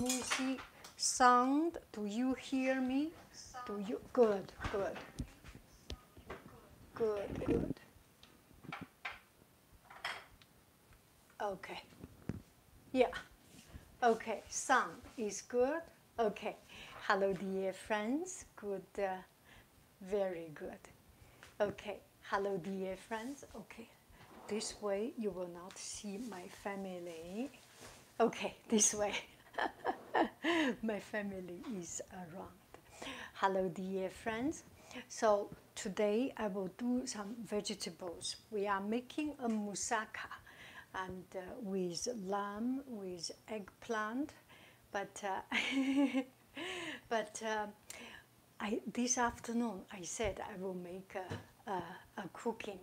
Lucy, sound. Do you hear me? Do you? Good, good. Good, good. Okay. Yeah. Okay, sound is good. Okay. Hello, dear friends. Good. Uh, very good. Okay. Hello, dear friends. Okay. This way you will not see my family. Okay, this way. my family is around. Hello, dear friends. So today I will do some vegetables. We are making a moussaka and uh, with lamb, with eggplant, but uh, but uh, I, this afternoon I said I will make a, a, a cooking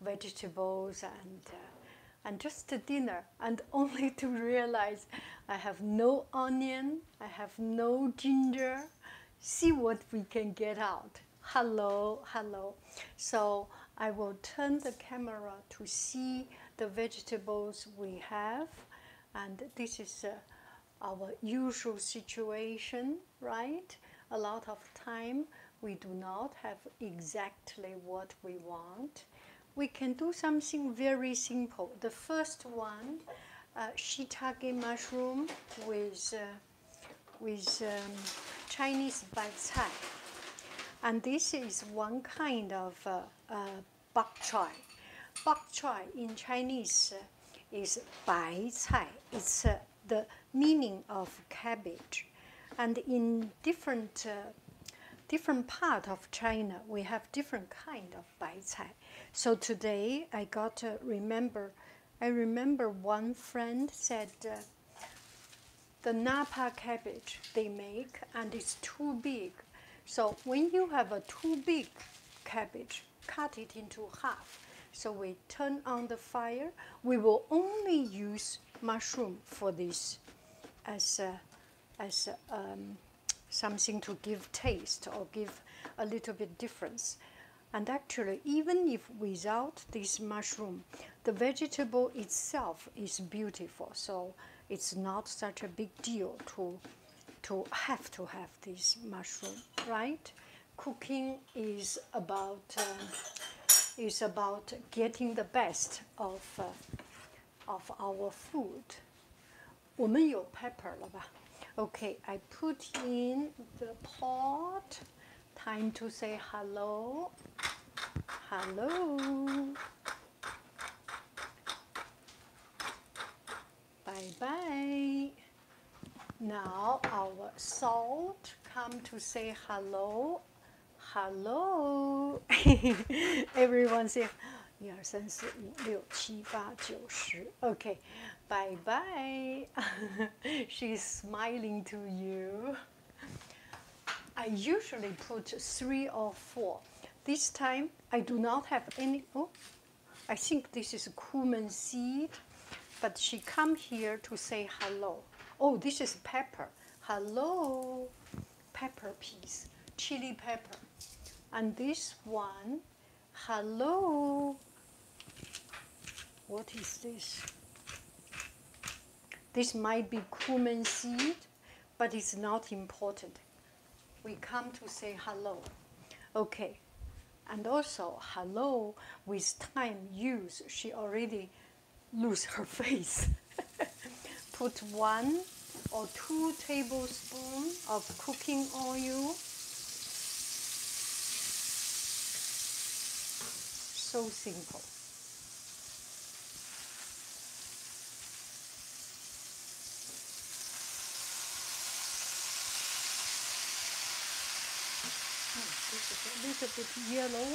vegetables and uh, and just a dinner and only to realize I have no onion, I have no ginger. See what we can get out. Hello, hello. So I will turn the camera to see the vegetables we have, and this is uh, our usual situation, right? A lot of time we do not have exactly what we want. We can do something very simple. The first one, uh, shiitake mushroom with, uh, with um, Chinese bai cai. And this is one kind of uh, uh, bok choy. Bok choy in Chinese uh, is bai cai. It's uh, the meaning of cabbage. And in different different part of China, we have different kind of bai cai. So today I got to remember. I remember one friend said uh, the Napa cabbage they make and it's too big. So when you have a too big cabbage, cut it into half. So we turn on the fire. We will only use mushroom for this as a, as a, um, something to give taste or give a little bit difference. And actually, even if without this mushroom, the vegetable itself is beautiful. So it's not such a big deal to, to have to have this mushroom, right? Cooking is about uh, is about getting the best of uh, of our food. 我们有 pepper 了吧？Okay, I put in the pot. Time to say hello. Hello. Bye bye. Now our salt come to say hello. Hello. Everyone say 一二三四五六七八九十。Okay. Bye bye. She's smiling to you. I usually put three or four. this time I do not have any. Oh, I think this is cumin seed, but she come here to say hello. Oh, this is pepper. Hello, pepper piece, chili pepper. And this one, hello. What is this? This might be cumin seed, but it's not important. We come to say hello. Okay. And also, hello, with time use, she already lose her face. Put one or two tablespoons of cooking oil. So simple. a little bit yellow.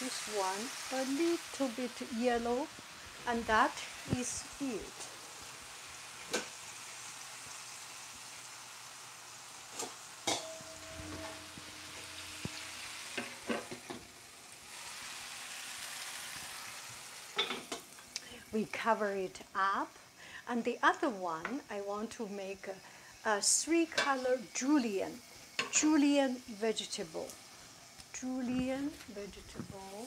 This one a little bit yellow and that is it. We cover it up. And the other one, I want to make a, a three color julienne, julienne vegetable. Julienne vegetable.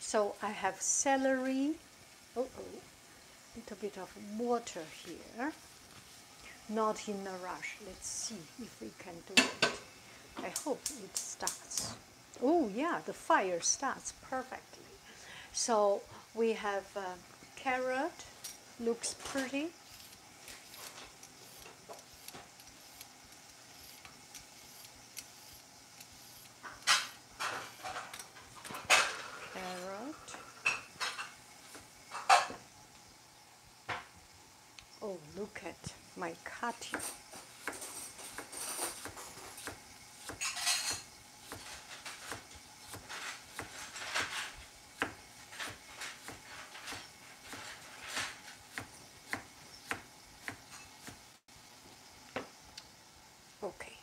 So I have celery. Oh, oh, little bit of water here. Not in a rush. Let's see if we can do it. I hope it starts. Oh yeah, the fire starts perfectly. So we have uh, carrot, looks pretty. Carrot. Oh, look at my cutting. Okay.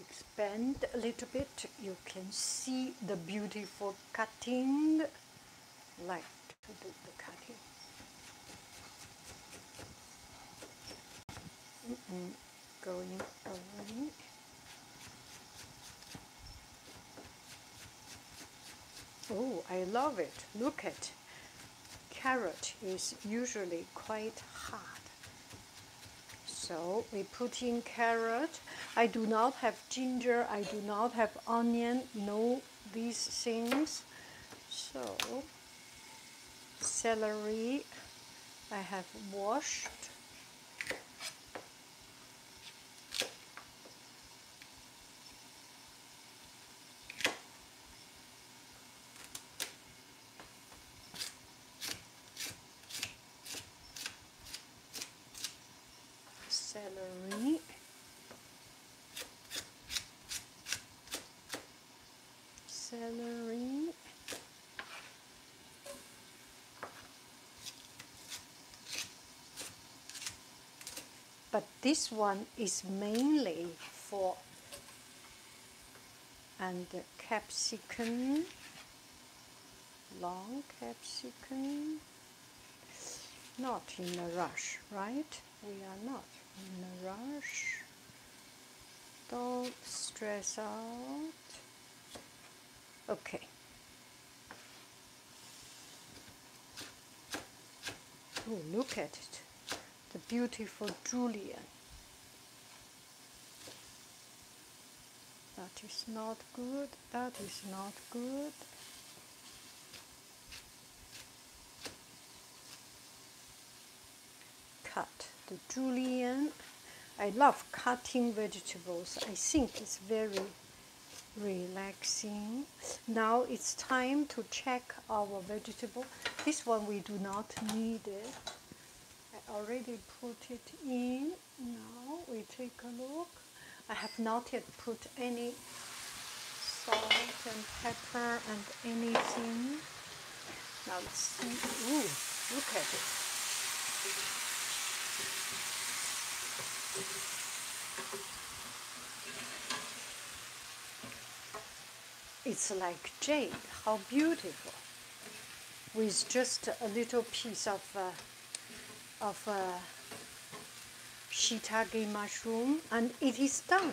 Expand a little bit. You can see the beautiful cutting. Like to do the cutting. Mm-mm. Going away. Oh, I love it. Look at carrot is usually quite hard. So we put in carrot. I do not have ginger. I do not have onion. No, these things. So celery, I have washed. celery. Celery. But this one is mainly for and capsicum, long capsicum, not in a rush, right? We are not in a rush. Don't stress out. Okay. Oh, look at it. The beautiful julienne. That is not good. That is not good. Cut the julienne. I love cutting vegetables. I think it's very relaxing. Now it's time to check our vegetable. This one we do not need it. I already put it in. Now we take a look. I have not yet put any salt and pepper and anything. Now let's see. Ooh, look at it. It's like jade. How beautiful! With just a little piece of uh, of uh, shiitake mushroom, and it is done.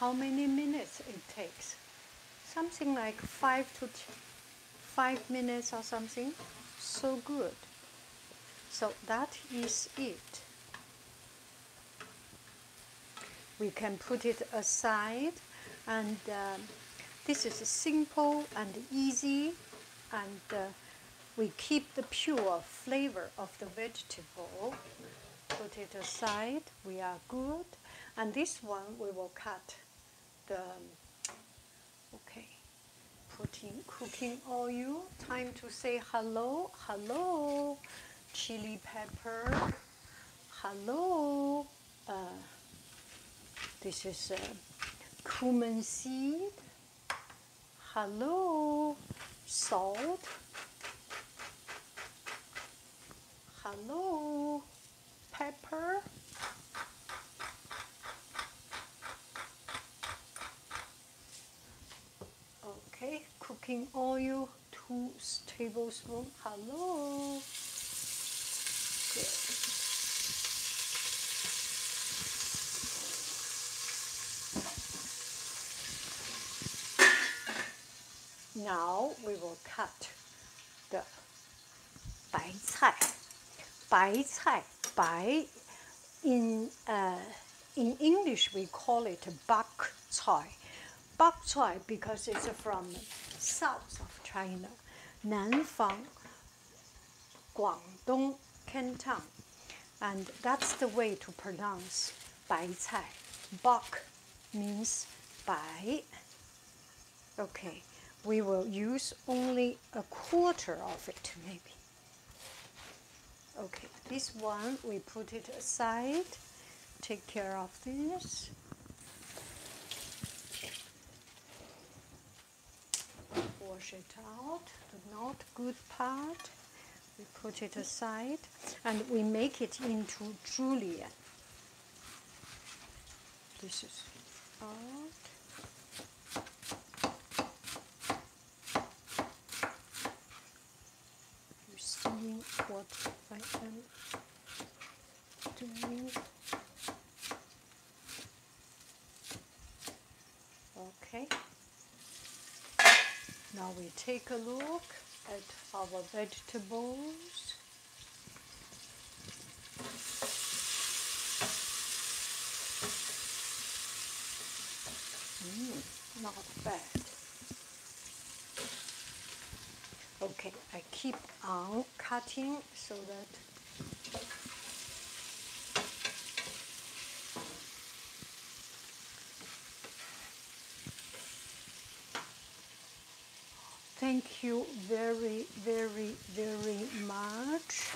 How many minutes it takes? Something like five to five minutes or something. So good. So that is it. We can put it aside and. Um, this is simple and easy, and uh, we keep the pure flavor of the vegetable. Put it aside, we are good. And this one we will cut the, okay, put in cooking oil. Time to say hello, hello, chili pepper, hello. Uh, this is uh, cumin seed hello, salt, hello, pepper, okay, cooking oil, two tablespoon. Hello. Good. Now we will cut the 白菜。白菜， by, in, uh, in English we call it bok choy. Bok choy because it's from south of China, Nanfang, Guangdong, Canton. And that's the way to pronounce bai cai. Bok means bai. Okay, we will use only a quarter of it maybe. Okay, this one we put it aside. Take care of this. Wash it out, the not good part. We put it aside and we make it into julienne. This is. See what I am doing? Okay. Now we take a look at our vegetables. Mm, not bad. Okay, I keep on cutting so that Thank you very, very, very much.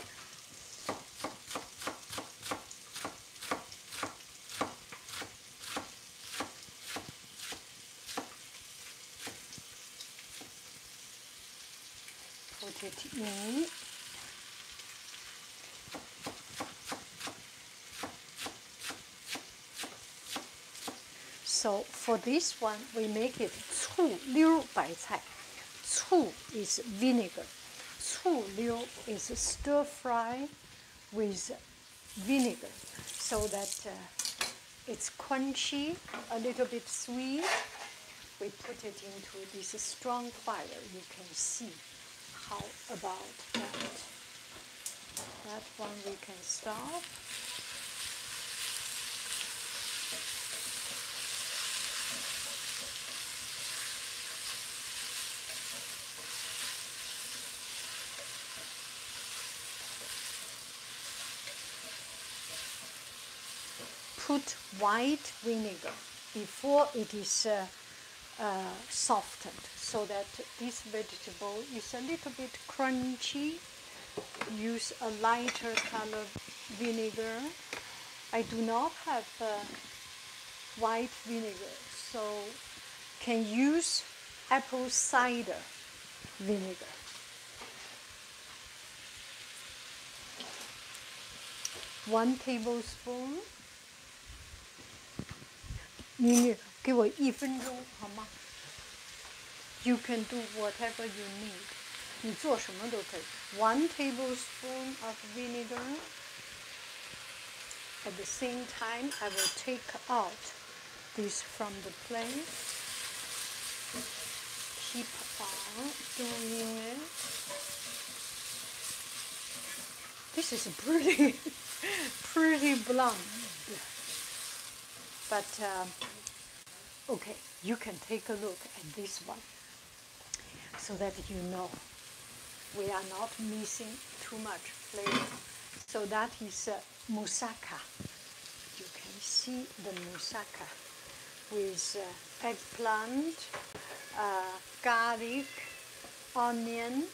Put it in. So for this one, we make it 醋溜白菜。醋 is vinegar. 醋溜 is stir fry with vinegar so that uh, it's crunchy, a little bit sweet. We put it into this strong fire. You can see how about that. That one we can stop. White vinegar before it is uh, uh, softened so that this vegetable is a little bit crunchy. Use a lighter color vinegar. I do not have uh, white vinegar, so can use apple cider vinegar. One tablespoon 你给我一分钟好吗？You can do whatever you need. 你做什么都可以。One tablespoon of vinegar. At the same time, I will take out this from the plate. Keep on doing it. This is pretty, pretty blonde. But um, okay, you can take a look at this one so that you know we are not missing too much flavor. So that is uh, moussaka. You can see the moussaka with uh, eggplant, uh, garlic, onion.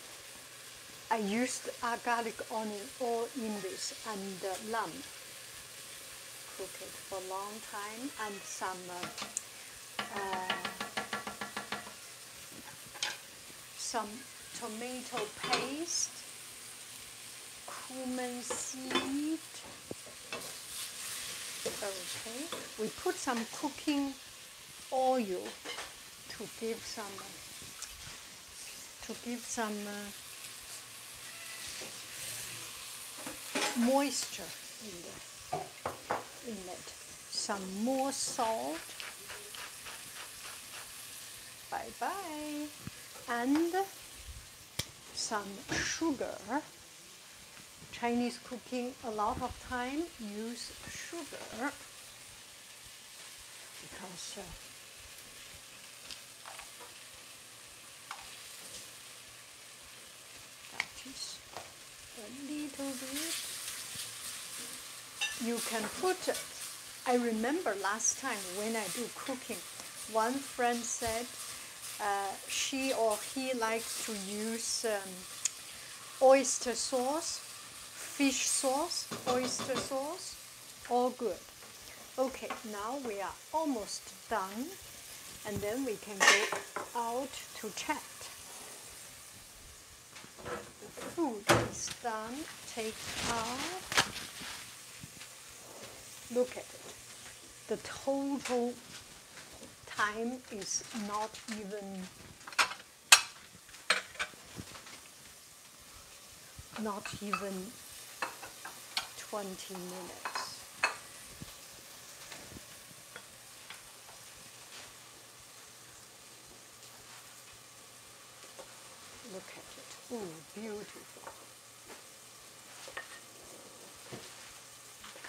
I used uh, garlic onion all in this and uh, lamb cook it for a long time and some uh, some tomato paste, cumin seed. Okay, we put some cooking oil to give some to give some uh, moisture in, the, in it. Some more salt. Bye bye. And some sugar. Chinese cooking, a lot of time use sugar because uh, that is a little bit. You can put. I remember last time when I do cooking, one friend said uh, she or he likes to use um, oyster sauce, fish sauce, oyster sauce, all good. Okay, now we are almost done, and then we can go out to chat. The food is done. Take out. Look at it. The total time is not even not even 20 minutes. Look at it. Oh, beautiful.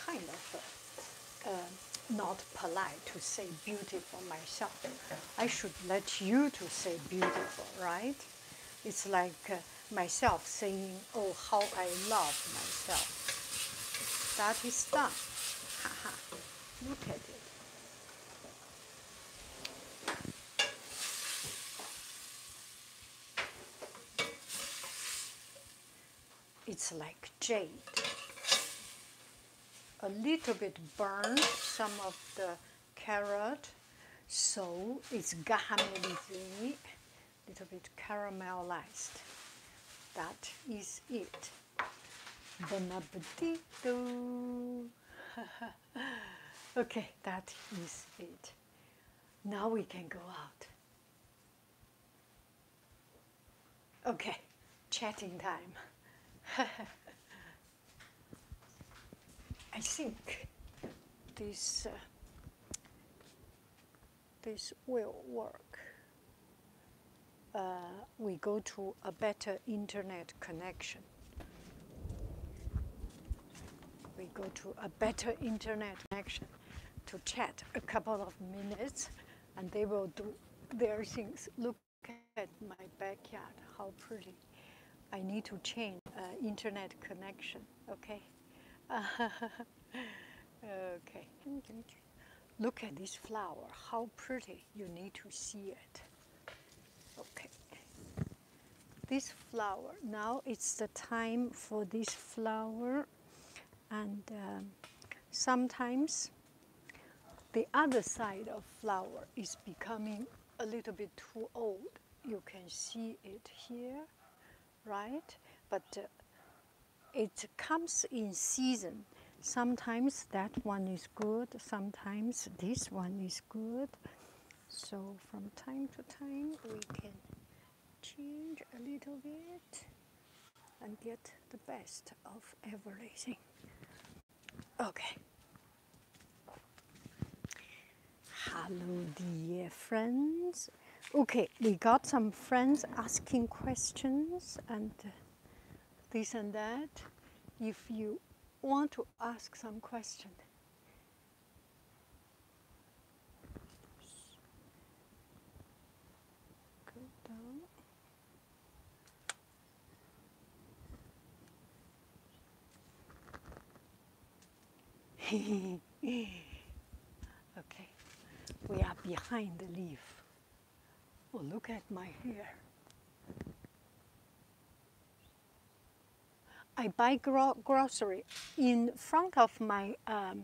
Kind of uh, not polite to say beautiful myself. I should let you to say beautiful, right? It's like uh, myself saying, oh, how I love myself. That is done. Haha. Look at it. It's like jade. A little bit burned, some of the carrot, so it's caramelized, little bit caramelized. That is it. Bon appetito. okay, that is it. Now we can go out. Okay, chatting time. Think this uh, this will work. Uh, we go to a better internet connection. We go to a better internet connection to chat a couple of minutes, and they will do their things. Look at my backyard, how pretty. I need to change uh, internet connection, okay? okay. Look at this flower, how pretty. You need to see it. Okay. This flower, now it's the time for this flower, and um, sometimes the other side of flower is becoming a little bit too old. You can see it here, right? But uh, it comes in season. Sometimes that one is good, sometimes this one is good. So from time to time we can change a little bit and get the best of everything. Okay. Hello, dear friends. Okay, we got some friends asking questions and this and that. If you want to ask some question, okay, we are behind the leaf. Oh, look at my hair. I buy gro- grocery in front of my. Um,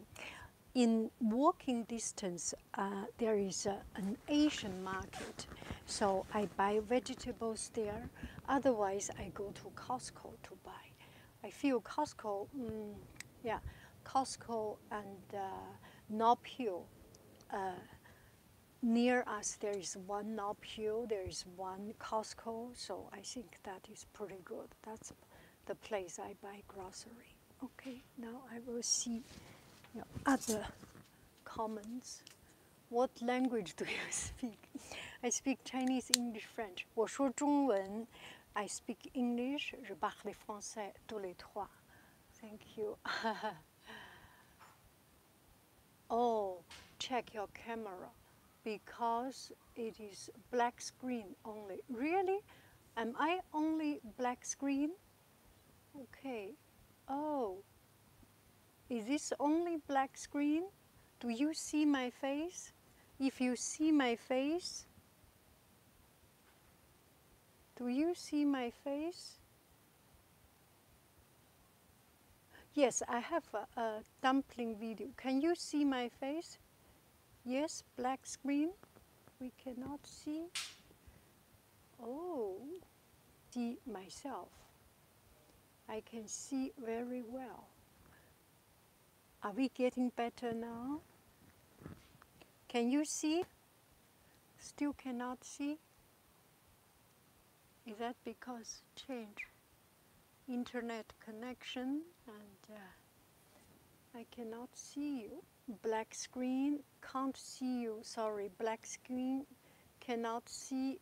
in walking distance, uh, there is a, an Asian market, so I buy vegetables there. Otherwise, I go to Costco to buy. I feel Costco, mm, yeah, Costco and uh, Nob Hill uh, near us there is one Nob Hill, there is one Costco, so I think that is pretty good. That's the place I buy grocery. Okay, now I will see your other comments. What language do you speak? I speak Chinese, English, French. 我说中文 I speak English, je parle français, tous les trois. Thank you. oh, check your camera because it is black screen only. Really? Am I only black screen? Okay. Oh. Is this only black screen? Do you see my face? If you see my face, do you see my face? Yes, I have a, a, dumpling video. Can you see my face? Yes, black screen. We cannot see. Oh, see myself. I can see very well. Are we getting better now? Can you see? Still cannot see? Is that because change internet connection and uh, I cannot see you? Black screen, can't see you, sorry, black screen, cannot see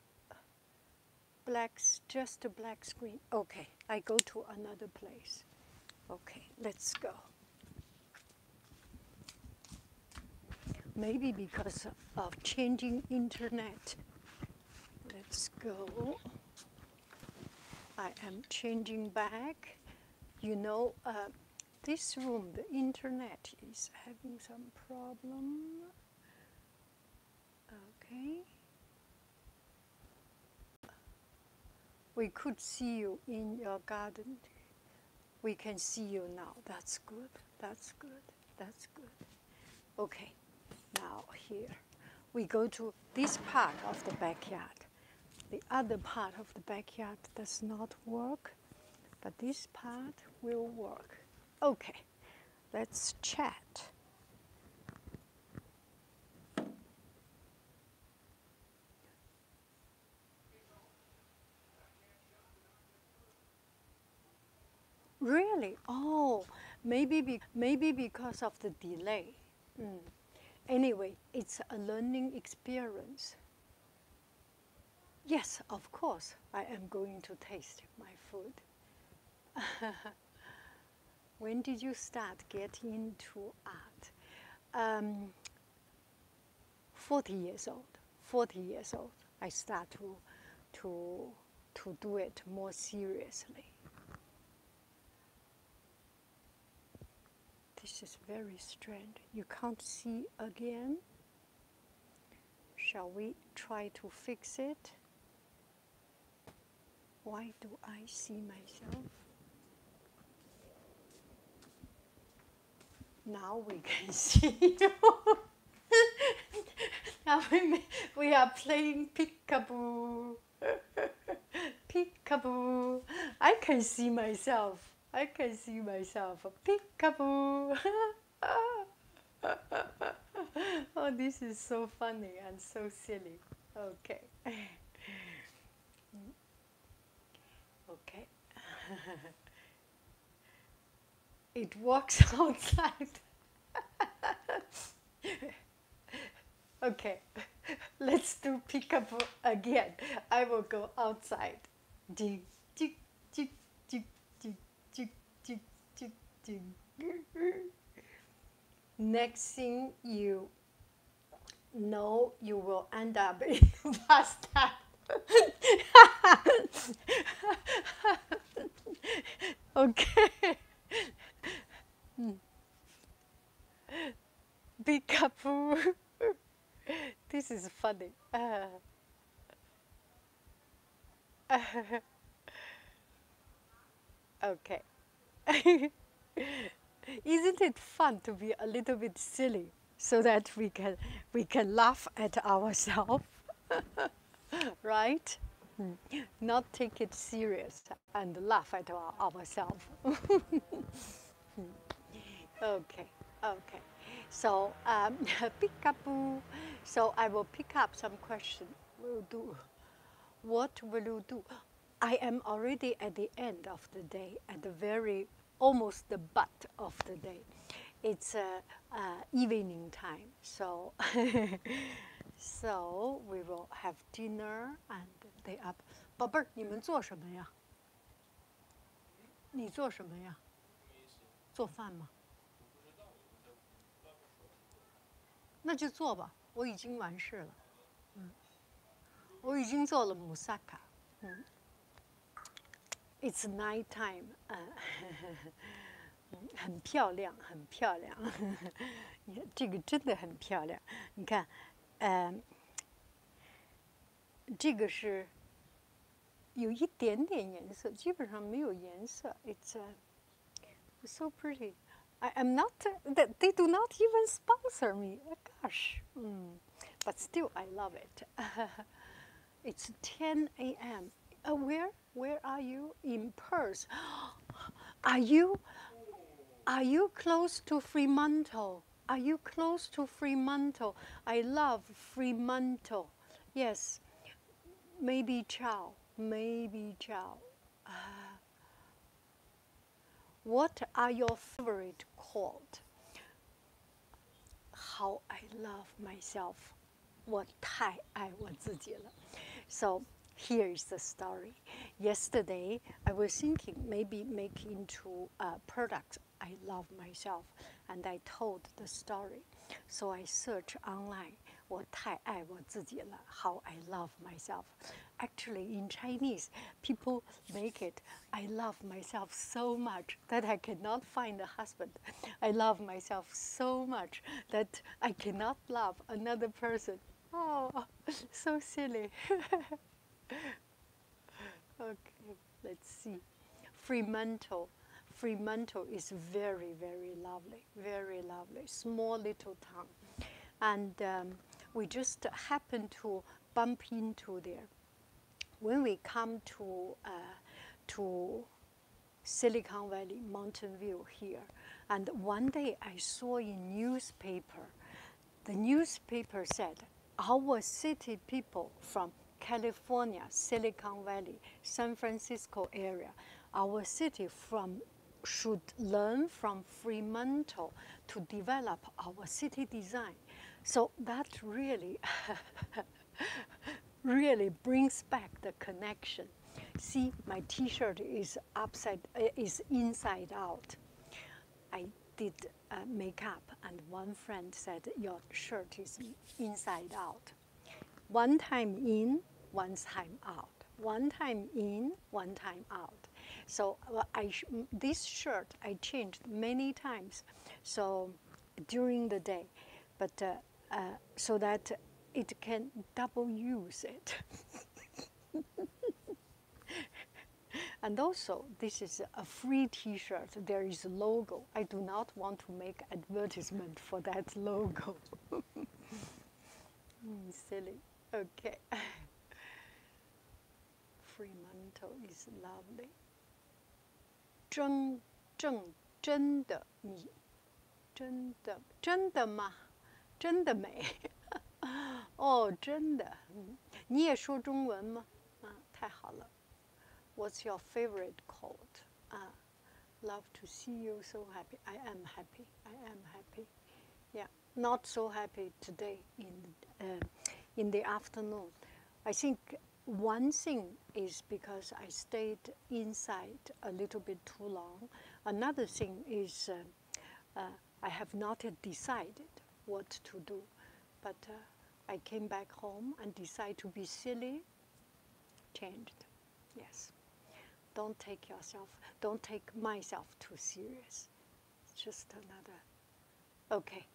black, just a black screen. Okay, I go to another place. Okay, let's go. Maybe because of changing internet. Let's go. I am changing back. You know, uh, this room, the internet is having some problem. Okay. We could see you in your garden. We can see you now. That's good. That's good. That's good. Okay. Now here, we go to this part of the backyard. The other part of the backyard does not work, but this part will work. Okay, let's chat. Really? Oh, maybe, be, maybe because of the delay. Mm. Anyway, it's a learning experience. Yes, of course, I am going to taste my food. when did you start getting into art? Um, 40 years old. 40 years old, I start to, to, to do it more seriously. This is very strange. You can't see again. Shall we try to fix it? Why do I see myself? Now we can see you. now we, we are playing peekaboo. peekaboo. I can see myself. I can see myself. A peekaboo. oh, this is so funny and so silly. Okay. Okay. it walks outside. okay, let's do peekaboo again. I will go outside. Ding, ding, ding, Next thing you know, you will end up in bathtub. okay. Be careful. this is funny. Uh, okay. Isn't it fun to be a little bit silly so that we can we can laugh at ourselves? right? Hmm. Not take it serious and laugh at our, ourselves. okay, okay. So um, peekaboo. So I will pick up some question. Will do. What will you do? I am already at the end of the day, at the very almost the butt of the day. It's uh, uh, evening time, so so we will have dinner and they up. 宝贝儿，你们做什么呀？你做什么呀？做饭吗？那就做吧，我已经完事了。嗯，我已经做了姆萨卡。嗯 ，It's night time。嗯，很漂亮，很漂亮。你看这个真的很漂亮。你看，嗯，这个是有一点点颜色，基本上没有颜色。It's so pretty. I am not, that they do not even sponsor me. Oh, gosh. Mm. But still, I love it. it's 10 a.m. Uh, where? Where are you? In Perth. Are you? Are you close to Fremantle? Are you close to Fremantle? I love Fremantle. Yes. Maybe Chow. Maybe Chow. Uh, what are your favorite called? How I love myself. 我太爱我自己了. So here is the story. Yesterday, I was thinking maybe make into a product. I love myself, and I told the story. So I search online. 我太爱我自己了. How I love myself. Actually, in Chinese, people make it. I love myself so much that I cannot find a husband. I love myself so much that I cannot love another person. Oh, so silly. okay, let's see. Fremantle. Fremantle is very, very lovely, very lovely, small little town. And um, we just happened to bump into there. When we come to, uh, to Silicon Valley, Mountain View here, and one day I saw in newspaper, the newspaper said, our city people from California, Silicon Valley, San Francisco area, our city from should learn from Fremantle to develop our city design. So that really, really brings back the connection. See, my T-shirt is upside, is inside out. I did uh, makeup, and one friend said your shirt is inside out. One time in, one time out. One time in, one time out. So uh, I this shirt I changed many times. So during the day, but uh, uh, so that it can double use it. and also, this is a free T-shirt. There is a logo. I do not want to make advertisement for that logo. mm, silly. Okay. Fremantle is lovely. 真正真的你，真的真的吗？真的美。哦，真的。你也说中文吗？啊，太好了。What's your favorite quote? 啊，Love to see you so happy. I am happy. I am happy. Yeah, not so happy today in uh, in the afternoon. I think one thing is because I stayed inside a little bit too long. Another thing is uh, uh, I have not decided what to do. But uh, I came back home and decided to be silly. Changed. Yes. Don't take yourself, don't take myself too serious. It's just another. Okay.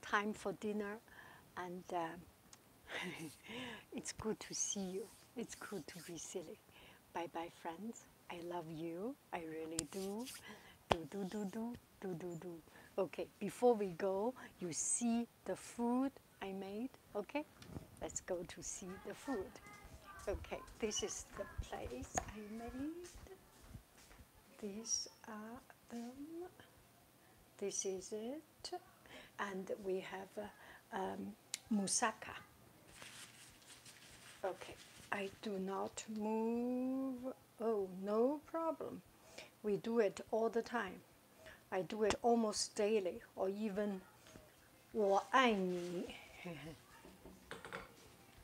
Time for dinner and. It's good to see you. It's good to be silly. Bye bye, friends. I love you. I really do. Do, do, do, do, do, do, do. Okay, before we go, you see the food I made. Okay, let's go to see the food. Okay, this is the place I made. These are them. This is it. and we have uh, um, moussaka. Okay, I do not move. Oh, no problem. We do it all the time. I do it almost daily or even 我爱你.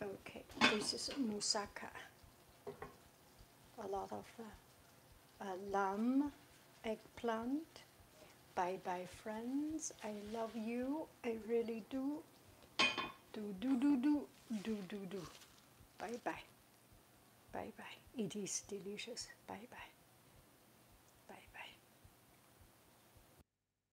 okay, this is Moussaka. A lot of uh, uh, lamb, eggplant. Bye bye, friends. I love you. I really do. Do, do, do, do, do, do, do. Bye bye. Bye bye. It is delicious. Bye bye.